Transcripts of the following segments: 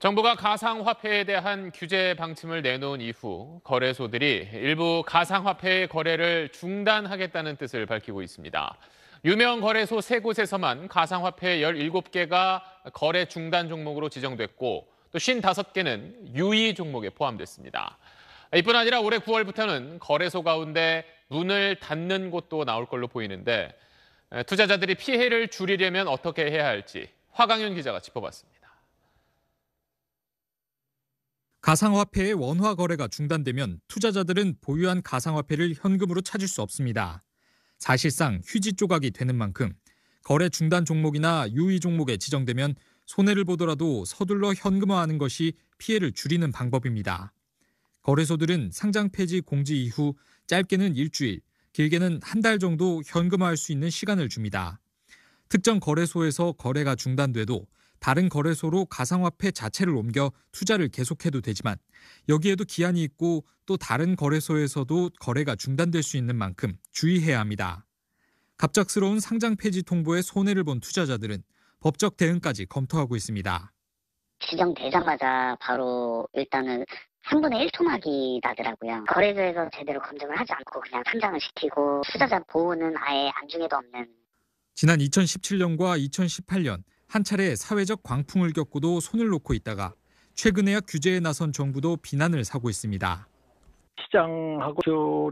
정부가 가상화폐에 대한 규제 방침을 내놓은 이후 거래소들이 일부 가상화폐의 거래를 중단하겠다는 뜻을 밝히고 있습니다. 유명 거래소 세 곳에서만 가상화폐 17개가 거래 중단 종목으로 지정됐고 또 55개는 유의 종목에 포함됐습니다. 이뿐 아니라 올해 9월부터는 거래소 가운데 문을 닫는 곳도 나올 걸로 보이는데 투자자들이 피해를 줄이려면 어떻게 해야 할지 화강윤 기자가 짚어봤습니다. 가상화폐의 원화 거래가 중단되면 투자자들은 보유한 가상화폐를 현금으로 찾을 수 없습니다. 사실상 휴지 조각이 되는 만큼 거래 중단 종목이나 유의 종목에 지정되면 손해를 보더라도 서둘러 현금화하는 것이 피해를 줄이는 방법입니다. 거래소들은 상장 폐지 공지 이후 짧게는 일주일, 길게는 한 달 정도 현금화할 수 있는 시간을 줍니다. 특정 거래소에서 거래가 중단돼도 다른 거래소로 가상화폐 자체를 옮겨 투자를 계속해도 되지만 여기에도 기한이 있고 또 다른 거래소에서도 거래가 중단될 수 있는 만큼 주의해야 합니다. 갑작스러운 상장 폐지 통보에 손해를 본 투자자들은 법적 대응까지 검토하고 있습니다. 지정되자마자 바로 일단은 3분의 1 토막이 나더라고요. 거래소에서 제대로 검증을 하지 않고 그냥 상장을 시키고 투자자 보호는 아예 안중에도 없는. 지난 2017년과 2018년 한 차례 사회적 광풍을 겪고도 손을 놓고 있다가 최근에야 규제에 나선 정부도 비난을 사고 있습니다. 시장하고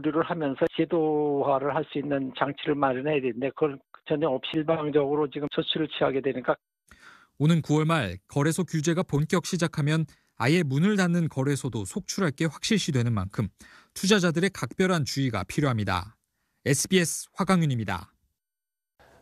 교류를 하면서 제도화를 할 수 있는 장치를 마련해야 되는데 그걸 전혀 없이 일방적으로 지금 조치를 취하게 되니까 오는 9월 말 거래소 규제가 본격 시작하면 아예 문을 닫는 거래소도 속출할 게 확실시 되는 만큼 투자자들의 각별한 주의가 필요합니다. SBS 화강윤입니다.